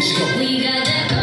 Let's go.